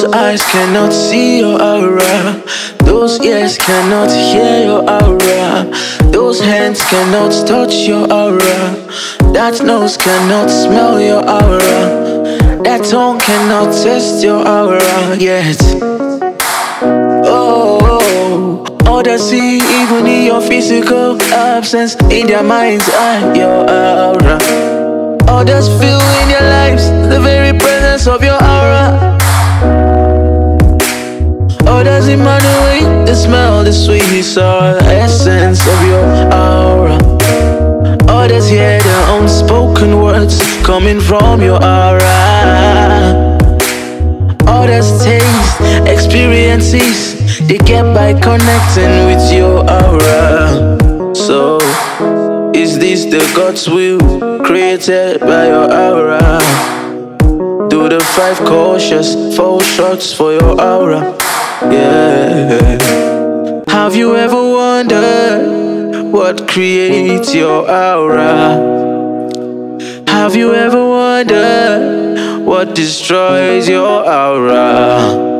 eyes cannot see your aura. Those ears cannot hear your aura. Those hands cannot touch your aura. That nose cannot smell your aura. That tongue cannot taste your aura yet. Oh, others see even in your physical absence, in their mind's eye, your aura. Others feel in your lives Emanate the smell, the sweet sour essence of your aura. Others hear the unspoken words coming from your aura. Others taste experiences they get by connecting with your aura. So, is this the God's will created by your aura? Do the five cautious, four shots for your aura. Yeah. Have you ever wondered what creates your aura? Have you ever wondered what destroys your aura?